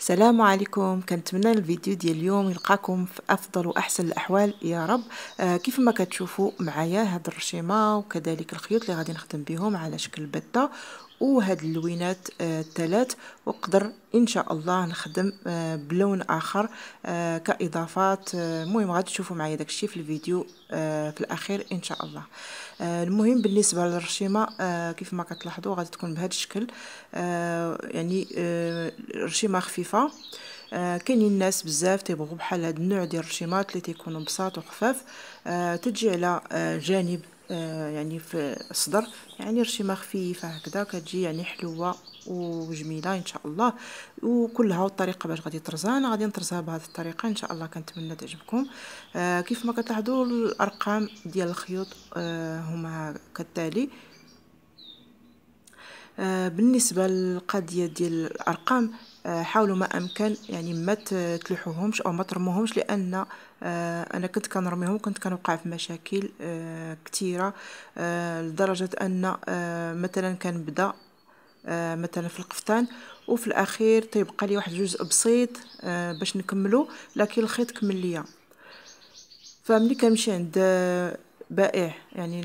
السلام عليكم. كنتمنى الفيديو ديال اليوم يلقاكم في أفضل وأحسن الأحوال. يا رب. آه كيف ما كتشوفوا معايا هاد الرشيمة وكذلك الخيوط اللي غادي نخدم بهم على شكل بده وهاد اللوينات الثلاث آه وقدر إن شاء الله نخدم آه بلون آخر آه كإضافات. المهم غادي تشوفوا معايا داكشي في الفيديو في الأخير إن شاء الله. المهم بالنسبة للرشيمة كيف ما كتلاحظوا غادي تكون بهذا الشكل. يعني رشيمة خفيفة. كاينين الناس بزاف تيبغوا بحال هاد النوع ديال الرشيمات اللي تيكونوا بساط وخفاف. تجي على جانب يعني في الصدر يعني رشيمه خفيفه هكذا كتجي يعني حلوة وجميلة إن شاء الله. وكلها والطريقة باش غادي ترزها أنا غادي نطرزها بهذه الطريقة إن شاء الله كنتمنى تعجبكم. آه كيف ما كتلاحظوا الأرقام ديال الخيوط آه هما كالتالي. آه بالنسبة للقضية ديال الأرقام آه، حاولوا ما أمكن يعني ما تلوحوهمش أو ما ترموهمش لأن آه، أنا كنت كنرميهم كنت كنوقع في مشاكل آه، كثيره لدرجة أن مثلا كنبدا مثلا في القفطان وفي الأخير تيبقى لي واحد جزء بسيط باش نكملو لكن الخيط كمل ليا. فملي كنمشي عند بائع يعني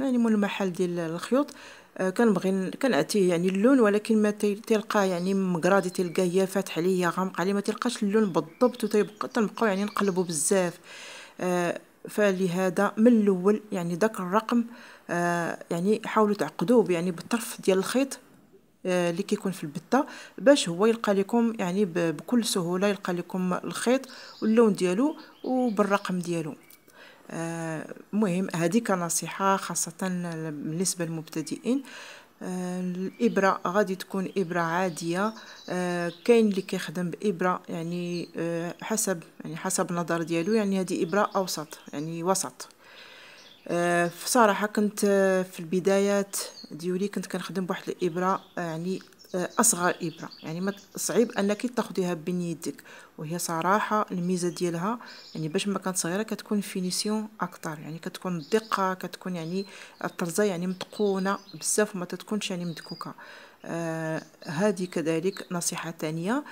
يعني مول المحل ديال الخيوط آه، كنبغي كنعطيه يعني اللون ولكن ما تلقى يعني مقرادي تلقاه هي فاتح عليا غامق عليه ما تلقاش اللون بالضبط وتيبقى تنبقاو يعني نقلبوا بزاف. آه فلهذا من الأول يعني داك الرقم آه يعني حاولوا تعقدوه يعني بالطرف ديال الخيط آه اللي كيكون في البتة باش هو يلقى لكم يعني بكل سهولة يلقى لكم الخيط واللون ديالو وبالرقم ديالو. آه هذه كنصيحه خاصة بالنسبة للمبتدئين. آه الابره غادي تكون إبرة عادية. آه كاين اللي كيخدم بإبرة يعني آه حسب يعني حسب النظر ديالو. يعني هذه إبرة أوسط يعني وسط. آه صراحة كنت في البدايات ديالي كنت كنخدم بواحد الإبرة يعني أصغر إبرة. يعني ما صعيب أنك تاخديها بين يدك. وهي صراحة الميزة ديالها يعني باش ما كانت صغيرة كتكون finition أكثر يعني كتكون الدقه كتكون يعني الطرزة يعني متقونة بزاف وما تتكونش يعني مدكوكة. آه هذه كذلك نصيحة ثانية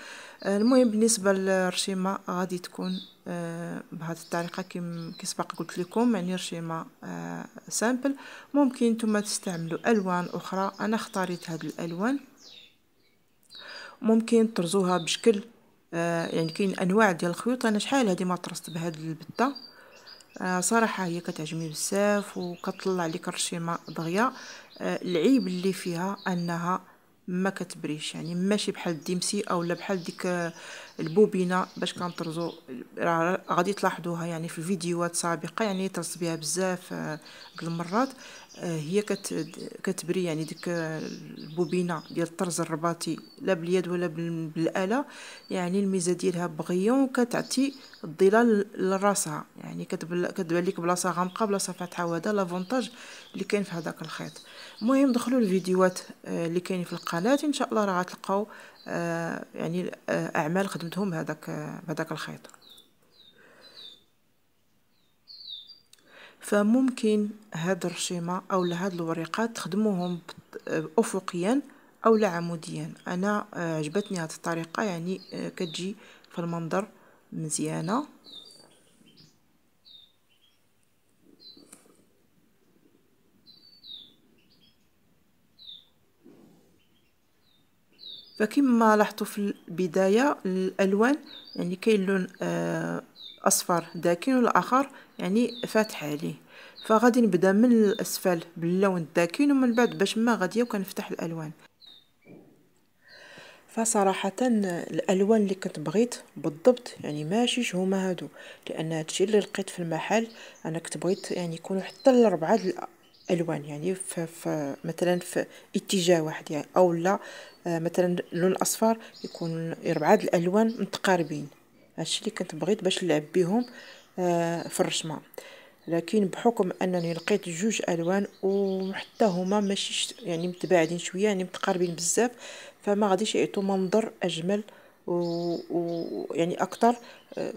آه المهم بالنسبة للرشيمة غادي تكون آه بهذه الطريقة كما كسبق قلت لكم. يعني رشيمة آه simple. ممكن نتوما تستعملوا ألوان أخرى. أنا اختاريت هذه الألوان. ممكن ترزوها بشكل آه يعني كاين أنواع ديال الخيوط. أنا شحال هذه ما طرست بهاد البتة؟ آه صراحة هي كتعجبني بزاف وكتطلع لك الرشيمه دغيا آه العيب اللي فيها أنها ما كتبريش. يعني ماشي بحال الديمسي اولا بحال ديك البوبينة باش كنطرزو. غادي تلاحظوها يعني في فيديوهات سابقة يعني طرزت بها بزاف آه، المرات. آه، هي كت كتبري يعني ديك البوبينة ديال الطرز الرباطي لا باليد ولا بالآلة. يعني الميزة ديالها بغيون وكتعطي الظلال لراسها يعني كتبان لك بلاصة غامقة بلاصة فاتحة وهذا لافونتاج اللي كاين في هذاك الخيط. المهم دخلوا الفيديوهات آه، اللي كاينين في القناة إن شاء الله راه غتلقاو آه، يعني أعمال خدمتهم بهذاك بهذاك الخيط. فممكن هاد الرشيمة أو هاد الوريقات تخدموهم افقيا أو عموديا. أنا آه، عجبتني هاد الطريقة يعني آه، كتجي في المنظر مزيانة. فكما لاحظتوا في البداية الألوان يعني كاين لون آه، أصفر داكن والآخر يعني فاتح عليه. فغادي نبدأ من الأسفل باللون الداكن ومن بعد باش ما غاديه وكنفتح الألوان. فصراحة الألوان اللي كنت بغيت بالضبط يعني ماشي هما هادو. لأن هادشي اللي لقيت في المحل أنا كنت بغيت يعني يكونوا حتى الاربعه الألوان يعني في, مثلا في اتجاه واحد يعني أو لا آه، مثلا اللون الأصفر يكون أربعة الألوان متقاربين. هادشي اللي كنت بغيت باش نلعب بهم آه، في الرسمه لكن بحكم أنني لقيت جوج ألوان وحتى هما ماشي يعني متباعدين شوية يعني متقاربين بزاف فما غاديش يعطوا منظر أجمل ويعني. أكثر آه،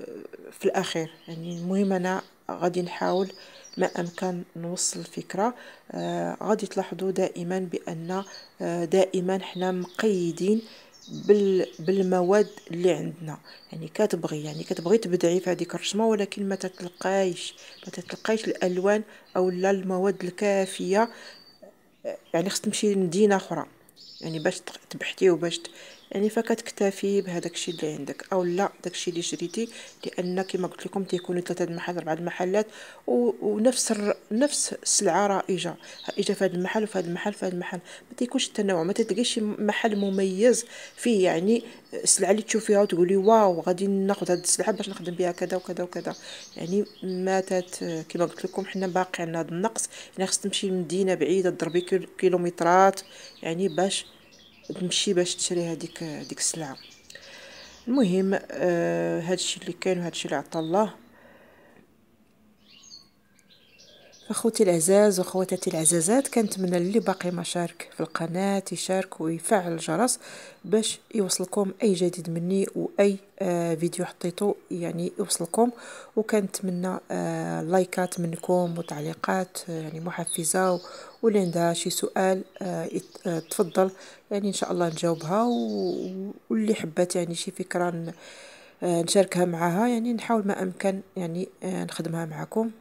في الأخير يعني المهم أنا غادي نحاول ما أمكن نوصل الفكرة آه غادي تلاحظوا دائما بأن آه دائما حنا مقيدين بال بالمواد اللي عندنا. يعني كتبغي يعني كتبغي تبدعي في هذيك الرسمة ولكن ما تتلقايش ما تتلقايش الألوان أو لا المواد الكافية. يعني خص تمشي لمدينة أخرى. يعني باش تبحثي وباش يعني فكتكتفي بهذاك الشيء اللي عندك أو لا داكشي اللي شريتي لأن كما قلت لكم تيكونوا ثلاثة المحلات اربعه المحلات ونفس الر... نفس السلعة رائجة رائجة في هذا المحل وفي هذا المحل في هذا المحل. ما تيكونش التنوع ما تلقايش محل مميز فيه يعني السلعة اللي تشوفيها وتقولي واو غادي ناخذ هذه السلعة باش نخدم بها كذا وكذا وكذا. يعني ما تات كما قلت لكم حنا باقي عندنا هذا النقص. يعني خص تمشي لمدينة بعيدة تضربي كيلومترات يعني باش تمشي باش تشري هذيك هذيك السلعة. المهم آه هادشي اللي كاين وهادشي اللي عطا الله. أخوتي العزاز وأخواتاتي العزازات كنتمنى اللي باقي ما شارك في القناة يشارك ويفعل الجرس باش يوصلكم أي جديد مني واي آه فيديو حطيته يعني يوصلكم. وكنتمنى آه لايكات منكم وتعليقات آه يعني محفزة واللي عندها شي سؤال آه آه تفضل. يعني إن شاء الله نجاوبها واللي حبات يعني شي فكرة آه نشاركها معها يعني نحاول ما أمكن يعني آه نخدمها معكم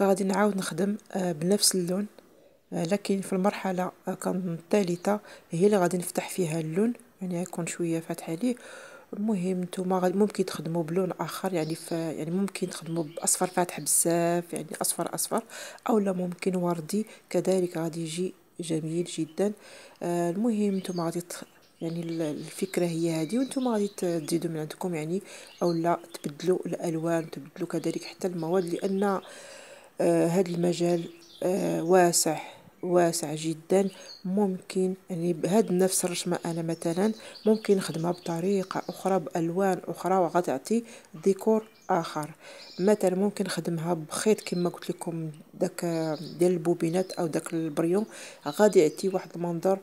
فغادي نعاود نخدم آه، بنفس اللون. آه، لكن في المرحلة الثالثة هي اللي غادي نفتح فيها اللون. يعني يكون شوية فاتح عليه المهم نتوما ممكن تخدموا بلون آخر يعني ف يعني ممكن تخدموا بأصفر فاتح بزاف يعني أصفر أصفر. أو لا ممكن وردي. كذلك غادي يجي جميل جدا. آه المهم نتوما غادي يعني الفكرة هي هذه وأنتم غادي تزيدوا من عندكم يعني أو لا تبدلوا الألوان تبدلوا كذلك حتى المواد. لأن هذا آه، المجال آه، واسع واسع جدا. ممكن يعني بهاد نفس الرسمة أنا مثلا ممكن نخدمها بطريقة أخرى بألوان أخرى وغتعطي ديكور آخر. مثلا ممكن نخدمها بخيط كما قلت لكم داك ديال البوبينات أو داك البريون. غادي يعطي واحد المنظر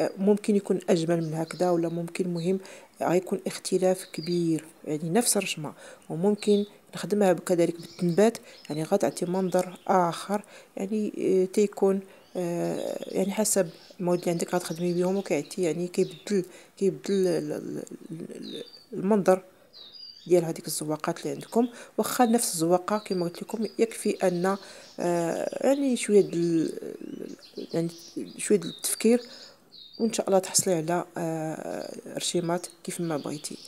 آه، ممكن يكون أجمل من هكذا ولا ممكن مهم غيكون اختلاف كبير. يعني نفس الرسمة وممكن نخدمها كذلك بالتنبات يعني غتعطي منظر آخر يعني آه، تيكون آه، يعني حسب المواد اللي عندك غتخدمي بهم وكيعطي يعني كيبدل كيبدل المنظر ديال هذيك الزواقات اللي عندكم. واخا نفس الزواقة كما قلت لكم يكفي أن آه، يعني شوية يعني شوية التفكير وإن شاء الله تحصلي على رشيمات كيف ما بغيتي.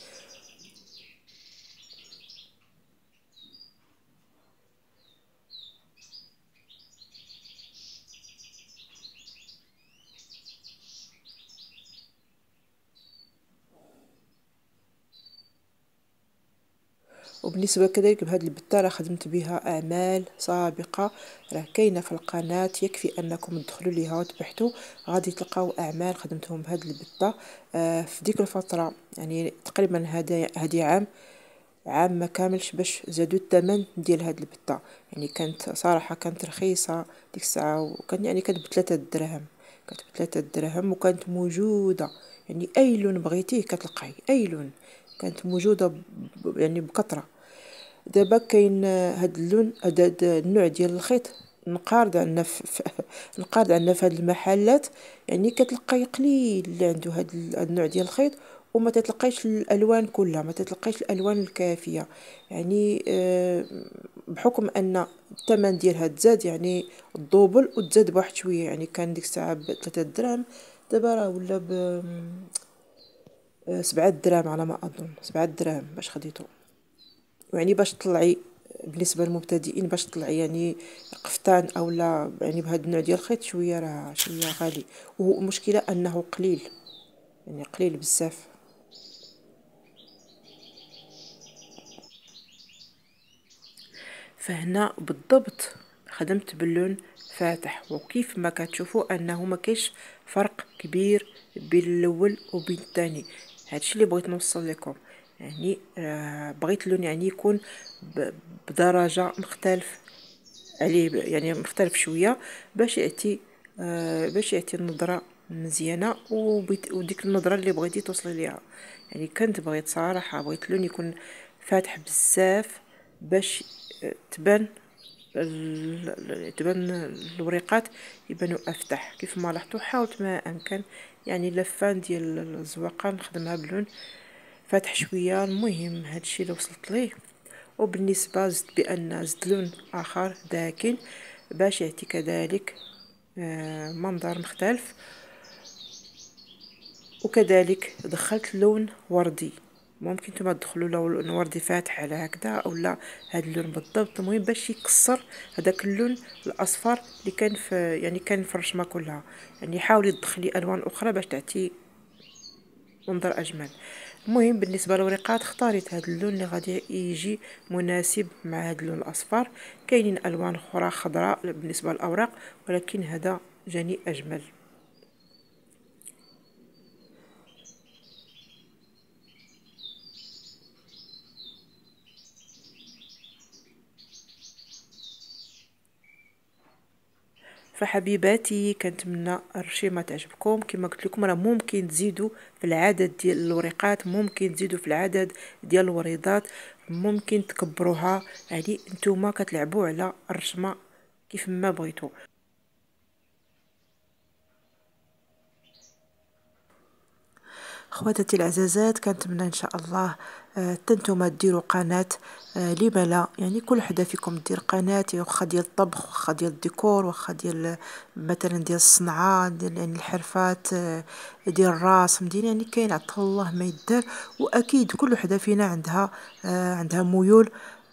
وبالنسبة كذلك بهذه البتة راه خدمت بها أعمال سابقة. راه كاينة في القناة يكفي أنكم تدخلوا ليها وتبحثوا. غادي تلقاو أعمال خدمتهم بهذه البتة. آه في ديك الفترة يعني تقريبا هذا هذه عام عام ما كاملش باش زادوا الثمن ديال هاد البتة. يعني كانت صراحة كانت رخيصة ديك الساعة وكان يعني كانت بثلاثة دراهم كانت بثلاثة دراهم وكانت موجودة. يعني أي لون بغيتيه كتلقاي أي لون. كانت موجودة يعني بكثرة. دابا كاين هاد اللون هاد النوع ديال الخيط نقارض عندنا نقارض عندنا في هاد المحلات. يعني كتلقاي قليل اللي عنده هاد النوع ديال الخيط وما تتلقايش الألوان كلها ما تتلقايش الألوان الكافية. يعني آه، بحكم أن الثمن ديالها تزاد يعني الدوبل وتزاد بواحد شوية. يعني كان ديك الساعة بثلاثة دراهم دابا راه ولا ب آه، سبعة دراهم على ما أظن. سبعة دراهم باش خديتو. يعني باش تطلعي بالنسبة للمبتدئين باش تطلعي يعني قفطان أو لا يعني بهذا النوع ديال الخيط شوية راه شوية غالي. والمشكلة أنه قليل يعني قليل بزاف. فهنا بالضبط خدمت باللون فاتح. وكيف ما كتشوفوا أنه ما كاينش فرق كبير بين الأول وبين الثاني. هادشي اللي بغيت نوصل لكم. يعني آه بغيت اللون يعني يكون بدرجة مختلف عليه يعني مختلف شوية باش يأتي آه باش يأتي النظرة مزيانة وديك النظرة اللي بغيتي توصلي ليها. يعني كنت بغيت صراحة بغيت اللون يكون فاتح بزاف باش تبان تبان الوريقات يبانو أفتح. كيف ما لاحظتوا حاولت ما أمكن يعني لفان ديال الزواقة نخدمها بلون فاتح شوية المهم هادشي اللي وصلت ليه. وبالنسبة زدت بأن زدت لون آخر داكن باش يعطي كذلك آه، منظر مختلف. وكذلك دخلت لون وردي. ممكن نتوما تدخلوا لون وردي فاتح على هكذا اولا هذا اللون بالضبط. المهم باش يكسر هذاك اللون الأصفر اللي كان في يعني كان في الرشمة كلها. يعني حاولي تدخلي ألوان أخرى باش تعطي منظر أجمل. المهم بالنسبة للوريقات اختاريت هذا اللون اللي غادي يجي مناسب مع هذا اللون الأصفر. كاينين ألوان أخرى خضراء بالنسبة للأوراق ولكن هذا جاني أجمل. فحبيباتي كنتمنى الرشيمه تعجبكم. كما قلت لكم راه ممكن تزيدوا في العدد ديال الوريقات ممكن تزيدوا في العدد ديال الوريضات ممكن تكبروها. يعني نتوما كتلعبوا على الرشمه كيف ما بغيتو. خواتاتي العزازات كنتمنى إن شاء الله تنتوما ديروا قناة آه لما لا؟ يعني كل وحده فيكم دير قناة واخا ديال الطبخ واخا ديال الديكور واخا ديال مثلا ديال الصنعة ديال يعني الحرفات آه ديال الرسم ديال يعني كاين عطا الله ما يدار. وأكيد كل وحده فينا عندها آه عندها ميول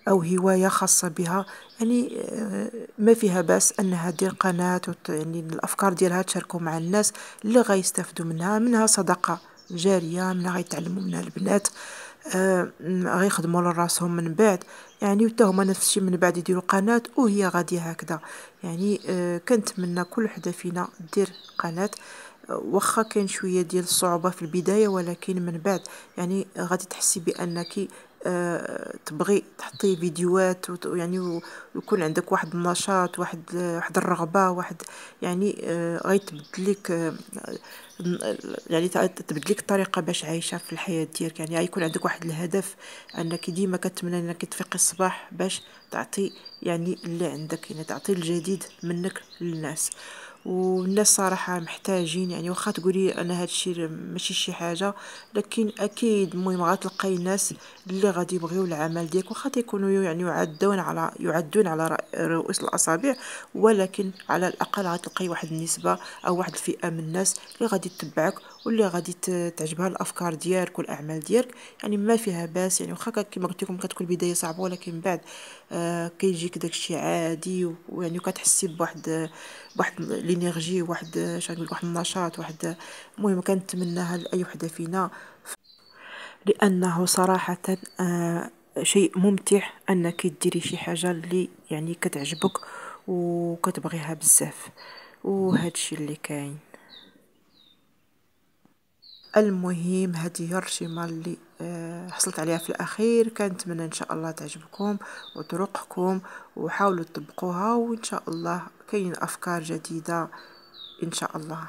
أو هواية خاصة بها. يعني آه، ما فيها بأس أنها دير قناة يعني الأفكار ديالها تشاركوا مع الناس اللي غيستافدوا منها منها صدقة جارية من غيتعلموا منها البنات. آه غيخدموا لراسهم من بعد. يعني وتا هما نفس الشيء من بعد يديروا قناة وهي غاديه هكذا. يعني آه كنتمنى كل وحدة فينا دير قناة. واخا كاين شوية ديال الصعوبة في البداية ولكن من بعد. يعني غادي تحسي بأنك تبغي تحطي فيديوهات يعني ويكون عندك واحد النشاط واحد واحد الرغبة واحد يعني آه، غيتبدلك آه، يعني تبدلك الطريقة باش عايشة في الحياة ديالك. يعني غيكون عندك واحد الهدف أنك ديما كتمنى أنك تفيقي الصباح باش تعطي يعني اللي عندك يعني تعطي الجديد منك للناس. والناس صراحة محتاجين يعني واخا تقولي أنا هاد الشيء ماشي شي حاجة لكن أكيد المهم غتلقاي ناس اللي غادي يبغيو العمل ديالك واخا تيكونوا يعني يعدون على يعدون على رؤوس الأصابع ولكن على الأقل غتلقاي واحد النسبة أو واحد الفئة من الناس اللي غادي تتبعك واللي غادي تعجبها الأفكار ديالك والأعمال ديالك. يعني ما فيها باس يعني واخا كما قلت لكم كتكون البداية صعبة ولكن بعد آه كيجيك داكشي عادي ويعني كتحسي بواحد بواحد l'énergie واحد شنو واحد النشاط واحد المهم كنتمناها لاي وحدة فينا. لأنه صراحة آه شيء ممتع انك ديري شي حاجة اللي يعني كتعجبك وكتبغيها بزاف. وهادشي اللي كاين. المهم هذه هي الرشيمه اللي آه، حصلت عليها في الأخير. كنتمنى إن شاء الله تعجبكم وترقكم وحاولوا تطبقوها وإن شاء الله كاين أفكار جديدة إن شاء الله.